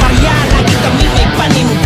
variar, like the music, funny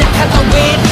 nakatawid.